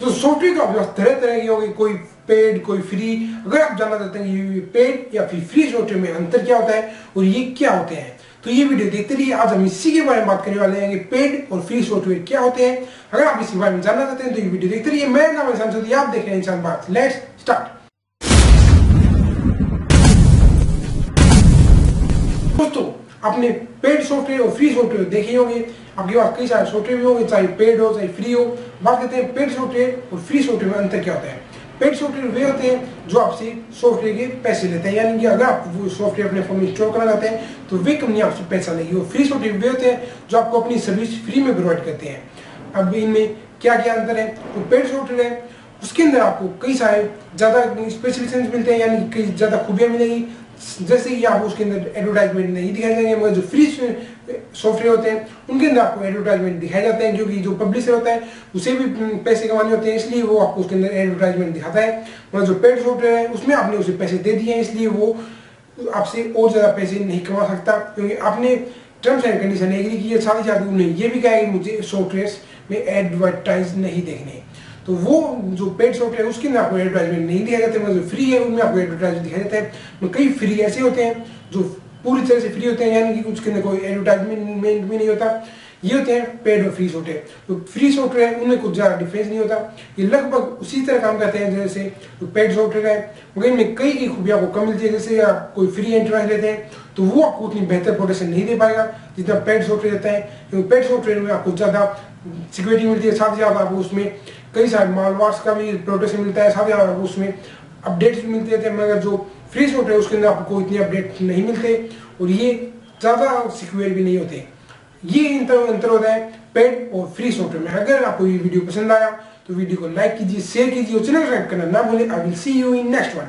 तो सॉफ्टवेयर की अभ्यास तरह तरह की होगी, कोई पेड कोई फ्री अगर आप जानना चाहते हैं ये पेड या फिर फ्री सॉफ्टवेयर में अंतर क्या होता है और ये क्या होते हैं तो ये वीडियो देखते रहिए। आज हम इसी के बारे में बात करने वाले हैं कि पेड और फ्री सॉफ्टवेयर क्या होते हैं। अगर आप इसके बारे में जानना चाहते हैं तो ये वीडियो देखते रहिए। मैं नाम आप देख रहे हैं इंसान बात लेट्स स्टार्ट आपने पेड सॉफ्टवेयर और फ्री सॉफ्टवेयर देखे होंगे। आपके पास कई सारे सॉफ्टवेयर भी होंगे, चाहे पेड हो, चाहे फ्री हो। बात करते हैं पेड सॉफ्टवेयर और फ्री सॉफ्टवेयर में अंतर क्या होता है। पेड सॉफ्टवेयर वे होते हैं जो आपसे सॉफ्टवेयर के पैसे लेते हैं। यानी कि अगर आप वो सॉफ्टवेयर अपने फ़ोन में इंस्टॉल करना चाहते हैं तो वे कंपनी आपसे पैसा लेगी। और फ्री सॉफ्टवेयर वे होते हैं जो आपको अपनी सर्विस फ्री में प्रोवाइड करते हैं। अब इनमें क्या क्या अंतर है? तो पेड सॉफ्टवेयर है, उसके अंदर आपको कई सारे ज़्यादा स्पेशलिस्टेंस मिलते हैं। यानी कई ज़्यादा खूबियाँ मिलेगी। जैसे कि आपको उसके अंदर एडवर्टाइजमेंट नहीं दिखाए जाएँगे, मगर जो फ्री सॉफ्टवेयर होते हैं, उनके अंदर आपको एडवर्टाइजमेंट दिखाए जाते हैं, क्योंकि जो पब्लिशर होता है, उसे भी पैसे कमाने होते हैं, इसलिए वो आपको उसके अंदर एडवर्टाइजमेंट दिखाता है। मगर जो पेड सॉफ्टवेयर है, उसमें आपने उसे पैसे दे दिए हैं, इसलिए वो आपसे और ज़्यादा पैसे नहीं कमा सकता, क्योंकि आपने टर्म्स एंड कंडीशन एग्री की है, साथ ही साथ उन्हें ये भी कहा कि मुझे सॉफ्टवेयर में एडवर्टाइज नहीं देखने तो वो जो पेड सॉफ्टवेयर है, उसके अंदर आपको एडवर्टाइजमेंट नहीं दिया जाता है जो फ्री है, उनमें आपको एडवर्टाइजमेंट दिखाया जाता है। कई फ्री ऐसे होते हैं, जो पूरी तरह से फ्री होते हैं, यानी कि उसके अंदर कोई एडवर्टाइजमेंट भी नहीं होता। ये होते हैं पेड और फ्री सॉफ्टवेयर तो फ्री सॉफ्टवेयर है, उनमें कुछ ज़्यादा डिफरेंस नहीं होता। ये लगभग उसी तरह काम करते हैं, जैसे तो पेड सॉफ्टवेयर है मगर इनमें कई कई खूबियाँ आपको कम मिलती है, जैसे आप कोई फ्री एंटरप्राइज लेते हैं तो वो आपको उतनी बेहतर प्रोटेक्शन नहीं दे पाएगा, जितना पेड सॉफ्टवेयर देता है। क्योंकि पेड सॉफ्टवेयर में आपको ज़्यादा सिक्योरिटी मिलती है साथ ही साथ आपको उसमें कई सारे मालवार्स का भी प्रोटेक्शन मिलता है साथ ही उसमें अपडेट्स मिलते थे, मगर जो फ्री सॉफ्टवेयर उसके अंदर आपको इतने अपडेट नहीं मिलते और ये ज़्यादा सिक्योर भी नहीं होते। ये अंतर होता है पेड और फ्री सॉफ्टवेयर में अगर आपको ये वीडियो पसंद आया तो वीडियो को लाइक कीजिए शेयर कीजिए और चैनल सब्सक्राइब करना ना भूलें। I will see you in next one